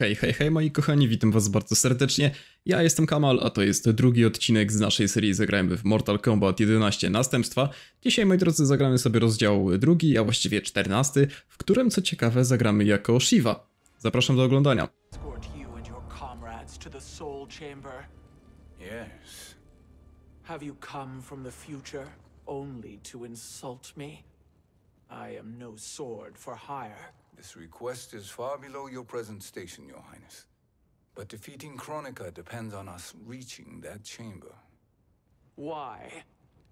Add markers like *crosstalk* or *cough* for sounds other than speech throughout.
Hej, hej, hej moi kochani, witam was bardzo serdecznie. Ja jestem Kamal, a to jest drugi odcinek z naszej serii Zagrajmy w Mortal Kombat 11 Następstwa. Dzisiaj, moi drodzy, zagramy sobie rozdział drugi, a właściwie czternasty, w którym, co ciekawe, zagramy jako Shiva. Zapraszam do oglądania. Yes. Have you come from the future only to insult me? I am no sword for hire. This request is far below your present station, Your Highness. But defeating Kronika depends on us reaching that chamber. Why?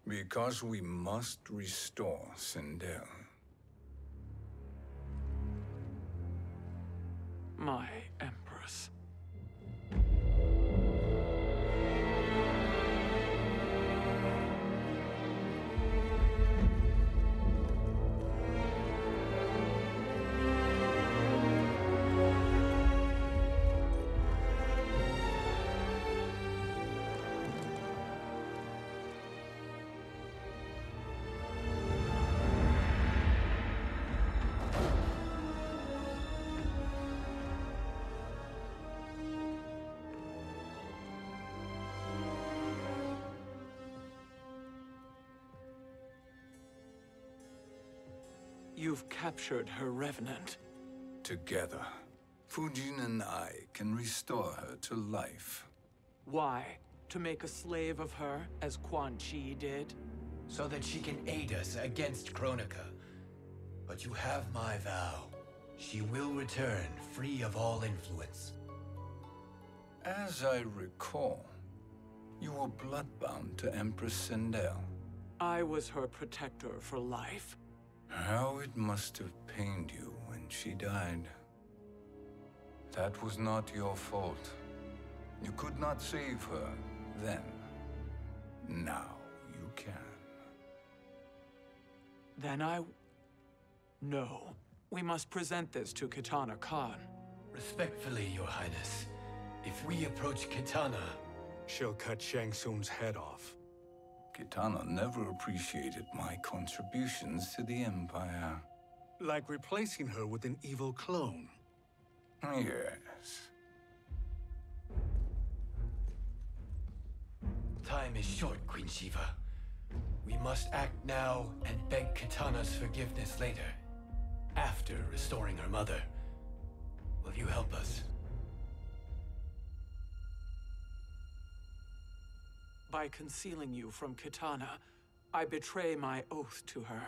Because we must restore Sindel. My Empress. You've captured her revenant. Together, Fujin and I can restore her to life. Why? To make a slave of her, as Quan Chi did? so that she can aid us against Kronika. But you have my vow. She will return free of all influence. As I recall, you were bloodbound to Empress Sindel. I was her protector for life. How it must have pained you when she died. That was not your fault. You could not save her then. Now you can. Then I... No. We must present this to Kitana Khan. Respectfully, Your Highness, if we approach Kitana, She'll cut Shang Tsung's head off. Kitana never appreciated my contributions to the Empire. Like replacing her with an evil clone. Yes. time is short, Queen Shiva. We must act now and beg Kitana's forgiveness later, after restoring her mother. Will you help us? By concealing you from Kitana, I betray my oath to her.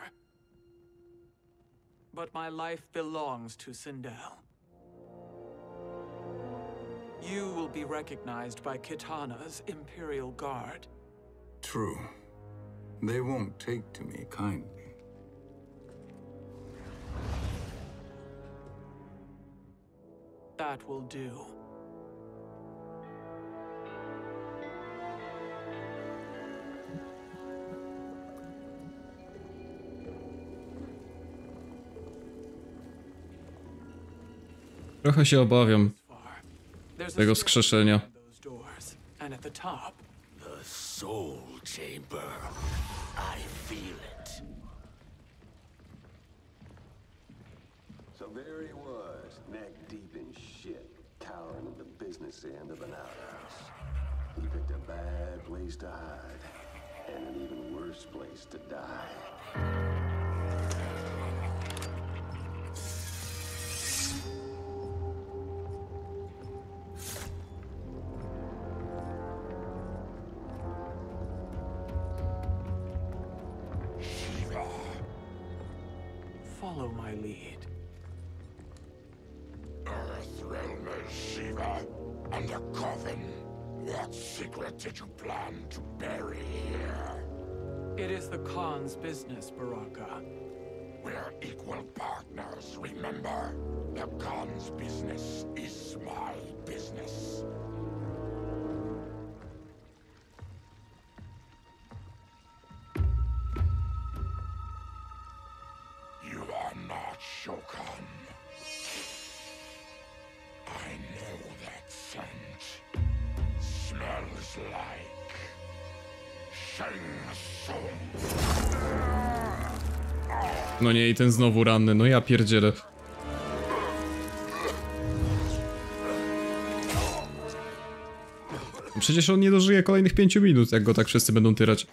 But my life belongs to Sindel. You will be recognized by Kitana's Imperial Guard. True. They won't take to me kindly. That will do. Trochę się obawiam tego skrzeszenia. behind those doors, and at the top, The soul chamber. I feel it. So there he was, neck deep in shit, cowering at the business end of an outhouse. He picked a bad place to hide, and an even worse place to die. Follow my lead. Earthrealm Shiva and a coffin. What secret did you plan to bury here? It is the Khan's business, Baraka. We're equal partners, remember? The Khan's business is my business. No nie, i ten znowu ranny, no ja pierdzielę. Przecież on nie dożyje kolejnych 5 minut, jak go tak wszyscy będą tyrać.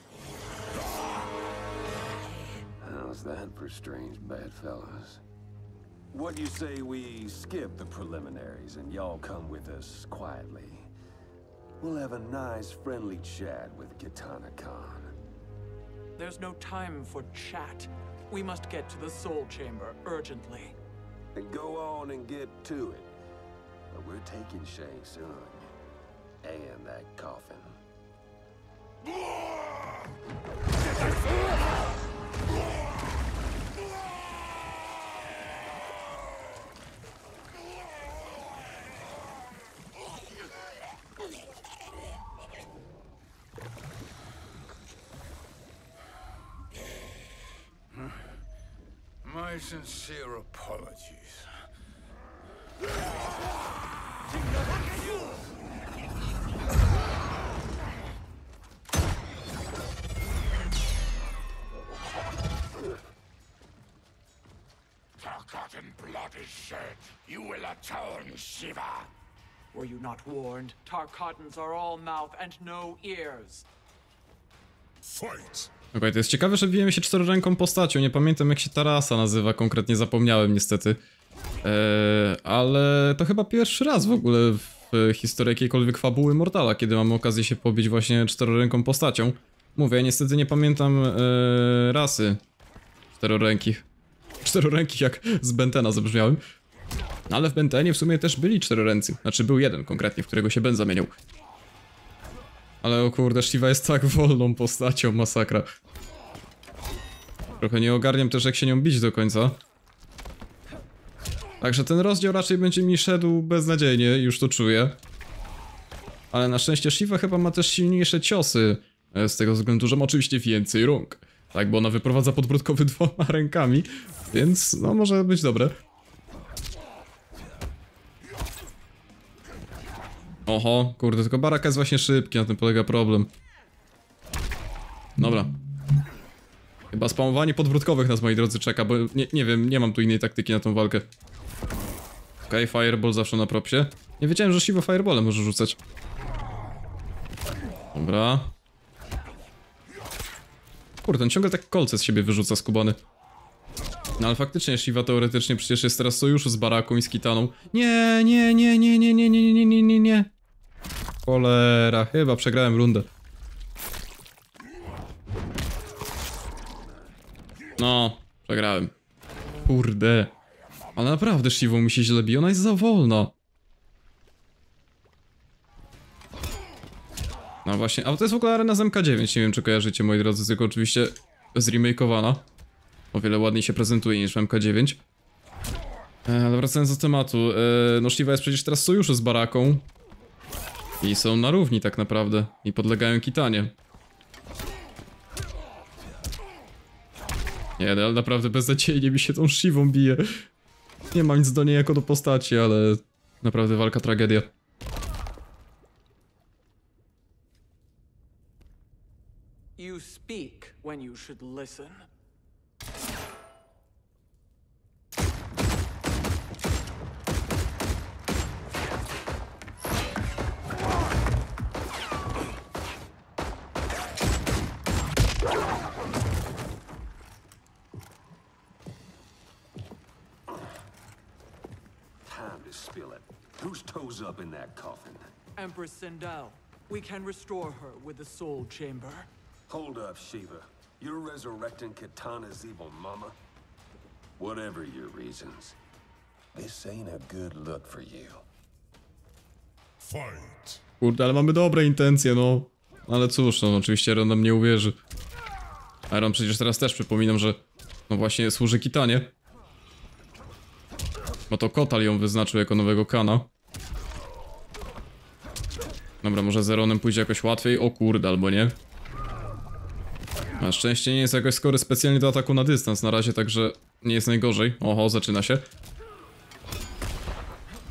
What do you say we skip the preliminaries and y'all come with us quietly? We'll have a nice friendly chat with Kitana Khan. There's no time for chat. We must get to the Soul Chamber urgently. And go on and get to it. But we're taking Shang Tsung. And that coffin. *laughs* My sincere apologies. Tarkatan blood is shed. You will atone, Shiva. Were you not warned? Tarkatans are all mouth and no ears. Fight! Okej, to jest ciekawe, że bijemy się czteroręką postacią. Nie pamiętam jak się ta rasa nazywa, konkretnie zapomniałem niestety. Eee, ale to chyba pierwszy raz w ogóle w historii jakiejkolwiek fabuły Mortala, kiedy mamy okazję się pobić właśnie czteroręką postacią. Mówię, niestety nie pamiętam eee, rasy czterorękich. Czterorękich jak z Bentena zabrzmiałem. Ale w Bentenie w sumie też byli czteroręcy. Znaczy był jeden konkretnie, w którego się Ben zamienił. Ale o kurde, Shiva jest tak wolną postacią, masakra. Trochę nie ogarniam też jak się nią bić do końca. Także ten rozdział raczej będzie mi szedł beznadziejnie, już to czuję. Ale na szczęście Shiva chyba ma też silniejsze ciosy. e, Z tego względu, że ma oczywiście więcej rąk. Tak, bo ona wyprowadza podbródkowy *laughs* dwoma rękami. Więc no może być dobre. Oho, kurde, tylko baraka jest właśnie szybki, na tym polega problem. Dobra. Chyba spamowanie podwrótkowych nas, moi drodzy, czeka, bo nie, nie wiem, nie mam tu innej taktyki na tą walkę. Okej, okay, fireball zawsze na propsie. Nie wiedziałem, że Shiva fireballem może rzucać. Dobra. Kurde, on ciągle tak kolce z siebie wyrzuca skubany. No ale faktycznie Shiva teoretycznie przecież jest teraz w sojuszu z Baraką i z Kitaną. Nie, nie, nie, nie, nie, nie, nie, nie, nie, nie, nie. Cholera, chyba przegrałem rundę. No, przegrałem. Kurde. Ale naprawdę Shivą mi się źle bije, ona jest za wolna. No właśnie, a to jest w ogóle arena z MK9, nie wiem czy kojarzycie moi drodzy, tylko oczywiście zremakeowana. O wiele ładniej się prezentuje niż w MK9. E, ale wracając do tematu, e, no Shiva jest przecież teraz w sojuszu z Baraką. I są na równi tak naprawdę. I podlegają Kitanie. Nie, ale naprawdę beznadziejnie mi się tą Shivą bije. Nie mam nic do niej jako do postaci, ale naprawdę walka tragedia. You speak when you should listen. Empress Sindel, we can restore her with the Soul Chamber. Hold up, Shiva. You're resurrecting Katana's evil mama? Whatever your reasons, this ain't a good look for you. Fight! Kurde, ale mamy dobre intencje, no. Ale cóż, no oczywiście Iron nam nie uwierzy. Iron przecież teraz też przypominam, że no właśnie służy Kitanie. Bo to Kotal ją wyznaczył jako nowego Kana. Dobra, może z Eronem pójdzie jakoś łatwiej? O kurde, albo nie. Na szczęście nie jest jakoś skory specjalnie do ataku na dystans na razie, także nie jest najgorzej. Oho, zaczyna się.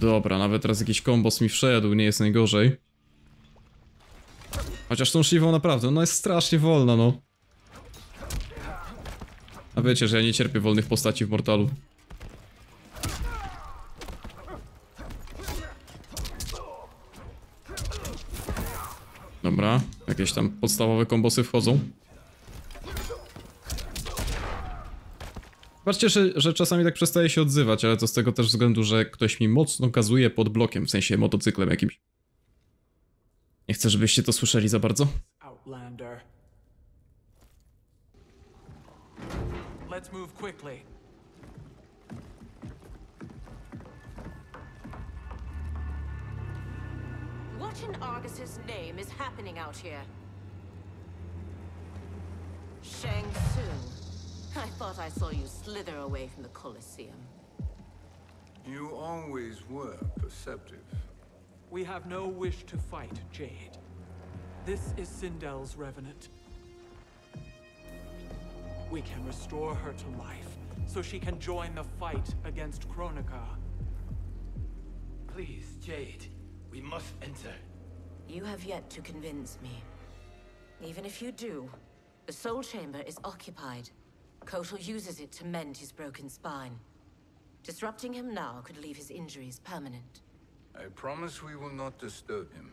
Dobra, nawet teraz jakiś kombos mi wszedł, nie jest najgorzej. Chociaż tą Shivą naprawdę, ona jest strasznie wolna, no. A wiecie, że ja nie cierpię wolnych postaci w Mortalu. Dobra, jakieś tam podstawowe kombosy wchodzą. Patrzcie, że, że czasami tak przestaje się odzywać, ale to z tego też względu, że ktoś mi mocno kazuje pod blokiem, w sensie motocyklem jakimś. Nie chcę, żebyście to słyszeli za bardzo. Outlander. Let's move quickly. What in Argus's name is happening out here? Shang Tsung. I thought I saw you slither away from the Colosseum. You always were perceptive. We have no wish to fight, Jade. This is Sindel's revenant. We can restore her to life, so she can join the fight against Kronika. Please, Jade. We must enter. You have yet to convince me. Even if you do, the Soul Chamber is occupied. Kotal uses it to mend his broken spine. Disrupting him now could leave his injuries permanent. I promise we will not disturb him.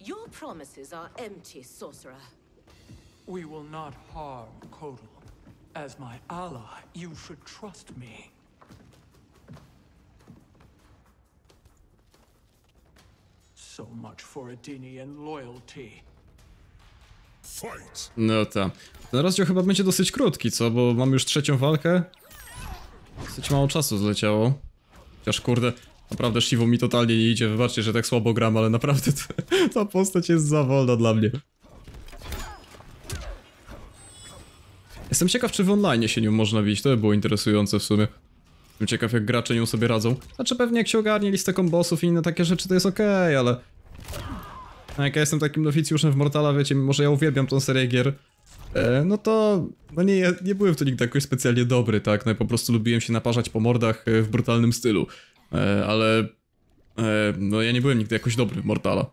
Your promises are empty, sorcerer. We will not harm Kotal. As my ally, you should trust me. So much for Adenian loyalty. Fight! No ta. Ten rozdział chyba będzie dosyć krótki, co? Bo mamy już trzecią walkę. Dosyć mało czasu zleciało. Chociaż kurde, naprawdę Shivo mi totalnie nie idzie. Wybaczcie, że tak słabo gram, ale naprawdę *laughs* ta, ta postać jest za wolna dla mnie. Jestem ciekaw, czy w online się nią można bić. To by było interesujące w sumie. Ciekaw, jak gracze nią sobie radzą. Znaczy pewnie jak się ogarnie listę kombosów i inne takie rzeczy, to jest okej, ale... No jak ja jestem takim nowicjuszem w Mortala, wiecie, mimo że ja uwielbiam tą serię gier, e, no to... No nie, ja nie byłem w to nigdy jakoś specjalnie dobry, tak? No i po prostu lubiłem się naparzać po mordach e, w brutalnym stylu. E, ale... E, no ja nie byłem nigdy jakoś dobry w Mortala.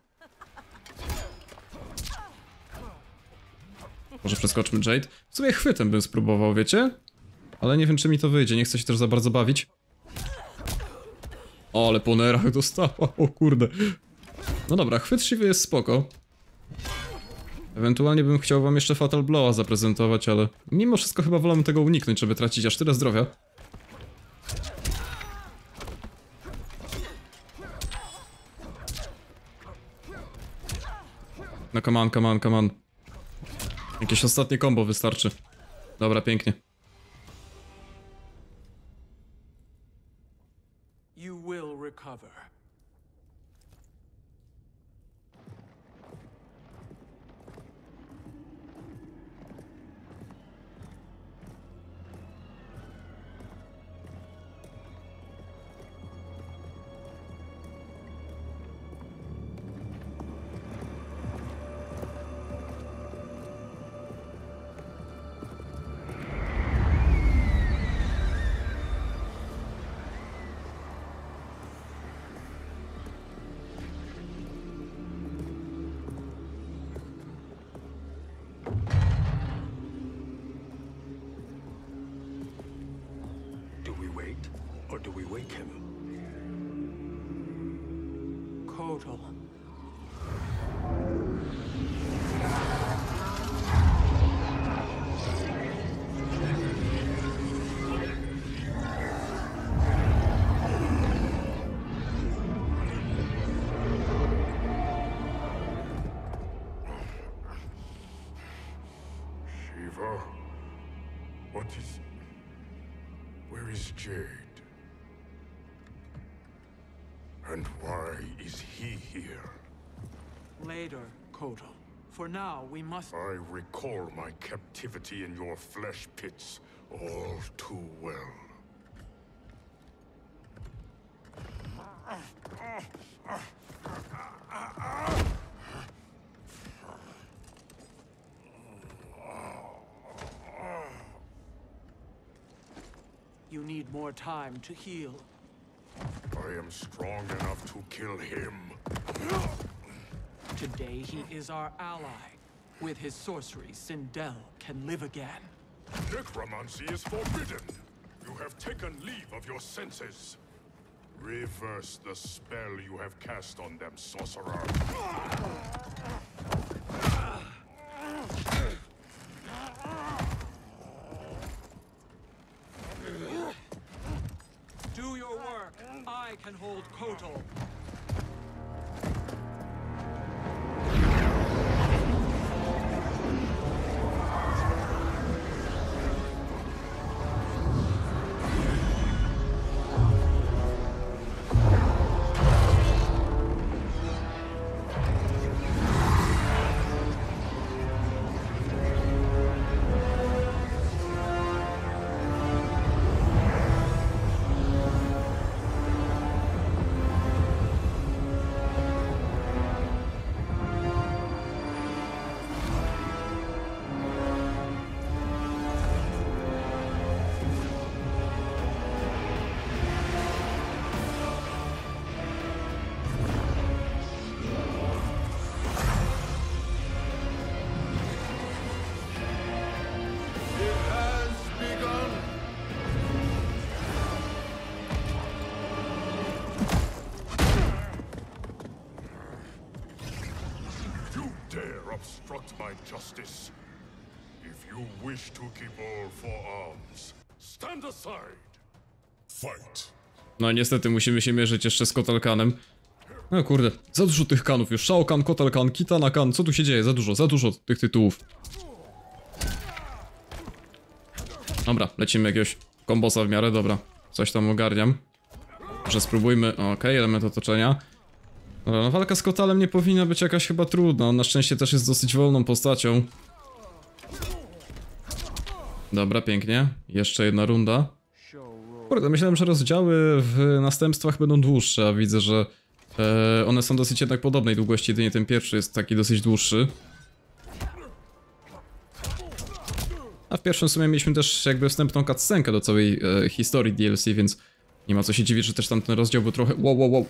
Może przeskoczmy Jade? W sumie chwytem bym spróbował, wiecie? Ale nie wiem, czy mi to wyjdzie, nie chcę się też za bardzo bawić. O, ale po nerach dostała, o kurde. No dobra, chwyt Shivy jest spoko. Ewentualnie bym chciał wam jeszcze Fatal Blowa zaprezentować, ale mimo wszystko chyba wolę tego uniknąć, żeby tracić aż tyle zdrowia. No come on, come on, come on. Jakieś ostatnie combo wystarczy. Dobra, pięknie. Where is And why is he here? Later, Kotal. For now, we must. I recall my captivity in your flesh pits all too well. *laughs* You need more time to heal. I am strong enough to kill him. Today, he is our ally. With his sorcery, Sindel can live again. Necromancy is forbidden. You have taken leave of your senses. Reverse the spell you have cast on them, sorcerer. Can hold Kotal. Obstruct my justice. If you wish to keep all forearms, stand aside. Fight. No niestety musimy się mierzyć jeszcze z Kotalkanem. No kurde, za dużo tych kanów już. Shao Kahn, Kotalkan, Kitana Kan, co tu się dzieje? Za dużo, za dużo tych tytułów. Dobra, lecimy jakiegoś kombosa w miarę, dobra. Coś tam ogarniam. Może spróbujmy, okej, element otoczenia. No walka z Kotalem nie powinna być jakaś chyba trudna, on na szczęście też jest dosyć wolną postacią. Dobra, pięknie. Jeszcze jedna runda. Kurde, myślałem, że rozdziały w następstwach będą dłuższe, a widzę, że e, one są dosyć jednak podobnej długości, jedynie ten pierwszy jest taki dosyć dłuższy. A w pierwszym sumie mieliśmy też jakby wstępną cutscenkę do całej e, historii DLC, więc nie ma co się dziwić, że też tamten rozdział był trochę... Wow, wow, wow.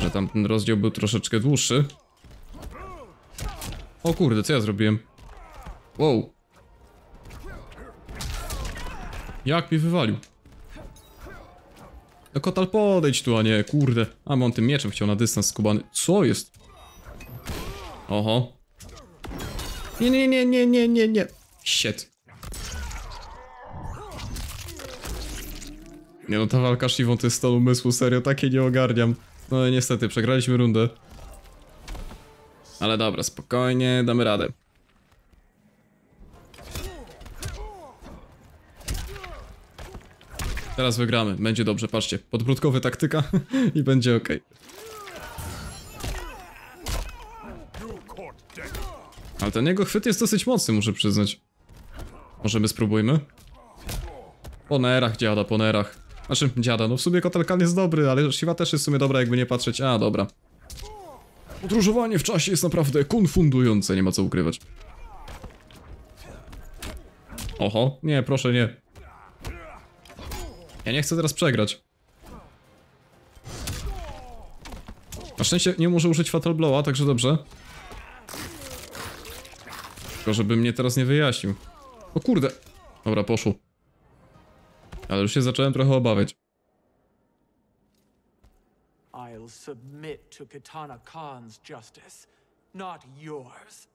Że tamten rozdział był troszeczkę dłuższy. O kurde, co ja zrobiłem? Wow. Jak mi wywalił? No kotal podejdź tu, a nie, kurde. A, bo on tym mieczem chciał na dystans skubany. Co jest? Oho. Nie, nie, nie, nie, nie, nie, nie. Shit. Nie no, ta walka z Shivą to jest stan umysłu, serio, takie nie ogarniam. No i niestety, przegraliśmy rundę. Ale dobra, spokojnie, damy radę. Teraz wygramy, będzie dobrze, patrzcie. Podbródkowy taktyka *laughs* i będzie ok. Ale ten jego chwyt jest dosyć mocny, muszę przyznać. Możemy spróbujmy? Po nerach, dziada, po nerach. Znaczy, dziada, no w sumie Kotelkan jest dobry, ale Shiva też jest w sumie dobra, jakby nie patrzeć. A, dobra. Podróżowanie w czasie jest naprawdę konfundujące, nie ma co ukrywać. Oho, nie, proszę nie. Ja nie chcę teraz przegrać. Na szczęście nie muszę użyć Fatal Blowa, także dobrze. Tylko żeby mnie teraz nie wyjaśnił. O kurde. Dobra, poszło. Ale już się zacząłem trochę obawiać. I'll submit to Katana Khan's justice, not yours.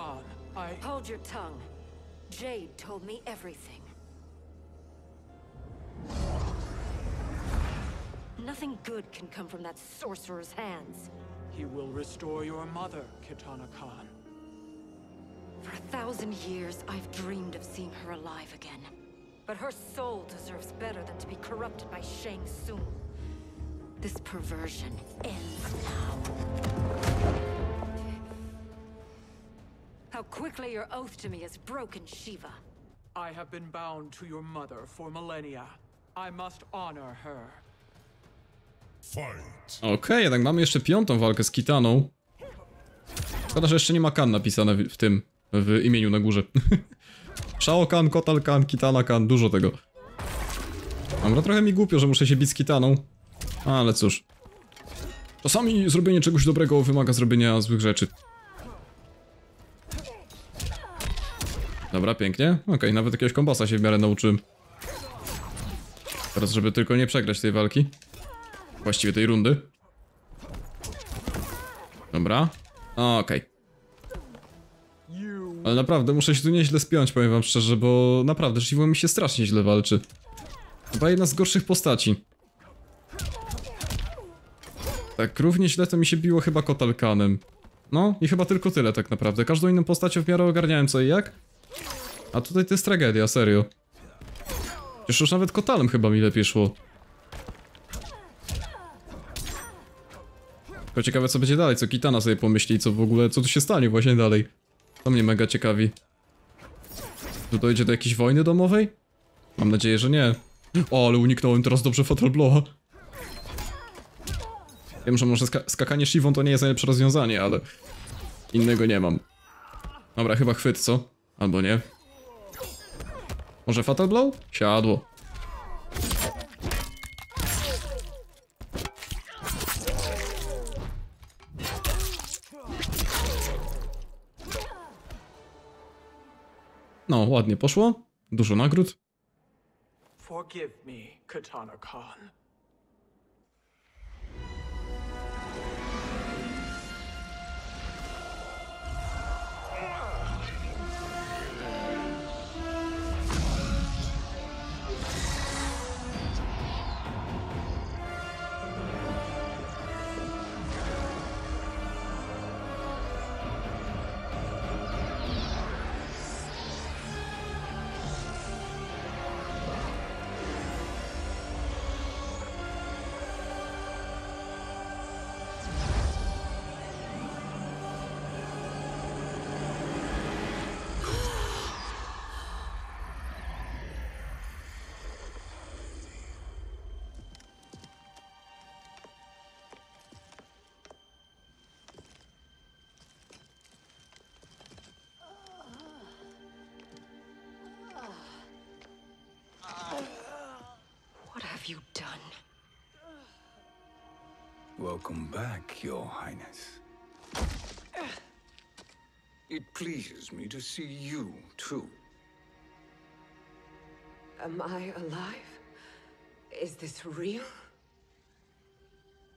Khan, I. hold your tongue. Jade told me everything. Nothing good can come from that sorcerer's hands. He will restore your mother, Kitana Khan. For a thousand years, I've dreamed of seeing her alive again. But her soul deserves better than to be corrupted by Shang Tsung. This perversion ends now. How quickly your oath to me has broken, Shiva. I have been bound to your mother for millennia. I must honor her. Fight. Okej, jednak mamy jeszcze piątą walkę z Kitaną. Szkoda, że jeszcze nie ma Kan napisane w, w tym, w imieniu na górze. *laughs* Shao Kan, Kotal Kan, Kitana Kan, dużo tego. Dobra, trochę mi głupio, że muszę się bić z Kitaną. Ale cóż. Czasami zrobienie czegoś dobrego wymaga zrobienia złych rzeczy. Dobra, pięknie. Okej, nawet jakiegoś kombasa się w miarę nauczyłem. Teraz, żeby tylko nie przegrać tej walki. Właściwie tej rundy. Dobra. Okej. Ale naprawdę, muszę się tu nieźle spiąć, powiem wam szczerze, bo naprawdę, Shivą mi się strasznie źle walczy. Chyba jedna z gorszych postaci. Tak, równie źle to mi się biło chyba Kotalkanem. No, i chyba tylko tyle tak naprawdę. Każdą inną postacią w miarę ogarniałem co i jak. A tutaj to jest tragedia, serio. Przecież już nawet Kotalem chyba mi lepiej szło. Tylko ciekawe co będzie dalej, co Kitana sobie pomyśli, co w ogóle, co tu się stanie właśnie dalej. To mnie mega ciekawi. Tu dojdzie do jakiejś wojny domowej? Mam nadzieję, że nie. O, ale uniknąłem teraz dobrze Fatal Blowa. Wiem, że może ska skakanie Shivą to nie jest najlepsze rozwiązanie, ale... Innego nie mam. Dobra, chyba chwyt, co? Albo nie. Może Fatal Blow? Siadło. No, ładnie poszło. Dużo nagród. Forgive me, Katana Khan. Welcome back, Your Highness. It pleases me to see you, too. Am I alive? Is this real?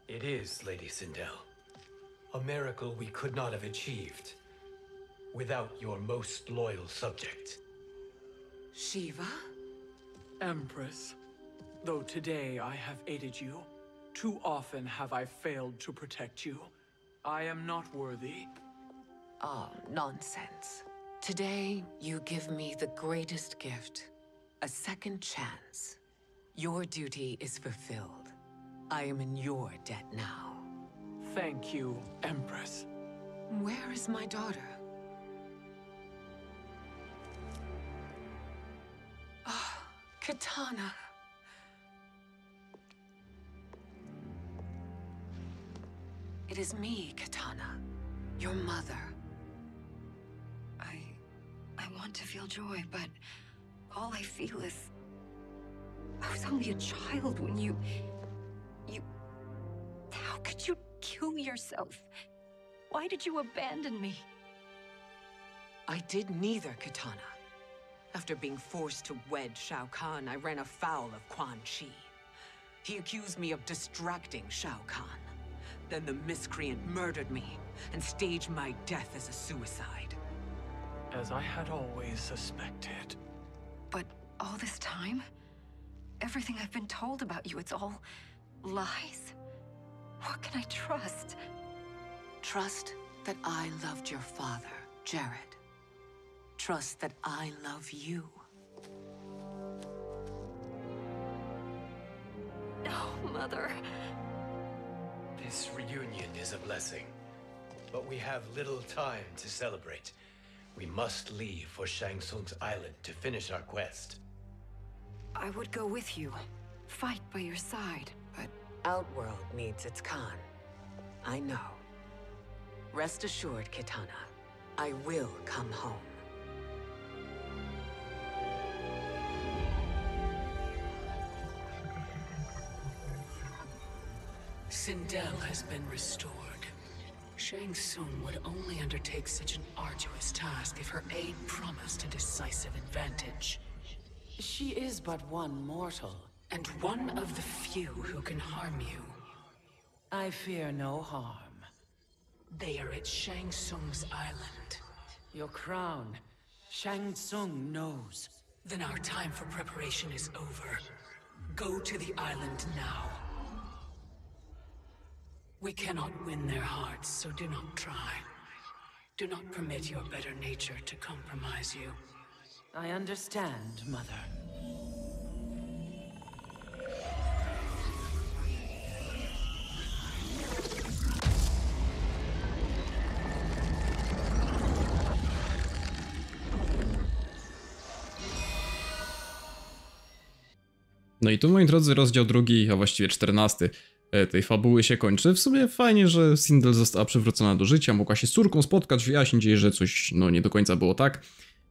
It is, Lady Sindel. A miracle we could not have achieved without your most loyal subject. Shiva? Empress, though today I have aided you, too often have I failed to protect you. I am not worthy. Oh, nonsense. Today, you give me the greatest gift a second chance. Your duty is fulfilled. I am in your debt now. Thank you, Empress. Where is my daughter? Ah, Katana. It is me, Katana. Your mother. I... I want to feel joy, but all I feel is... I was only a child when you... You... How could you kill yourself? Why did you abandon me? I did neither, Katana. After being forced to wed Shao Kahn, I ran afoul of Quan Chi. He accused me of distracting Shao Kahn. Then the miscreant murdered me and staged my death as a suicide. As I had always suspected. But all this time? Everything I've been told about you, it's all lies? What can I trust? Trust that I loved your father, Jared. Trust that I love you. No, Mother. This reunion is a blessing, but we have little time to celebrate. We must leave for Shang Tsung's island to finish our quest. I would go with you. Fight by your side, but... Outworld needs its Khan. I know. Rest assured, Kitana. I will come home. Sindel has been restored. Shang Tsung would only undertake such an arduous task if her aid promised a decisive advantage. She is but one mortal. And one of the few who can harm you. I fear no harm. They are at Shang Tsung's island. Your crown, Shang Tsung knows. Then our time for preparation is over. Go to the island now. We cannot win their hearts, so do not try. Do not permit your better nature to compromise you. I understand, Mother. No i tu, moi drodzy, rozdział drugi, a właściwie czternasty tej fabuły się kończy. W sumie fajnie, że Sindel została przywrócona do życia, mogła się z córką spotkać, wyjaśnić jej, że coś no nie do końca było tak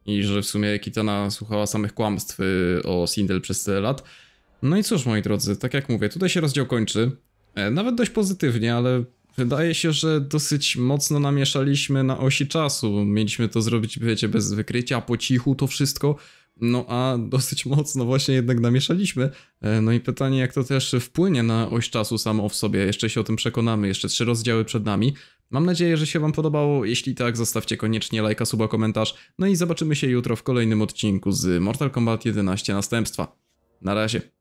i że w sumie Kitana słuchała samych kłamstw y, o Sindel przez tyle lat. No i cóż, moi drodzy, tak jak mówię, tutaj się rozdział kończy. E, Nawet dość pozytywnie, ale wydaje się, że dosyć mocno namieszaliśmy na osi czasu. Mieliśmy to zrobić, wiecie, bez wykrycia, po cichu to wszystko. No a dosyć *laughs* mocno właśnie jednak namieszaliśmy. E, No i pytanie, jak to też wpłynie na oś czasu samo w sobie. Jeszcze się o tym przekonamy. Jeszcze trzy rozdziały przed nami. Mam nadzieję, że się wam podobało. Jeśli tak, zostawcie koniecznie lajka, suba, komentarz. No i zobaczymy się jutro w kolejnym odcinku z Mortal Kombat 11 Następstwa. Na razie.